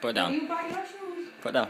Put it down. Put it down.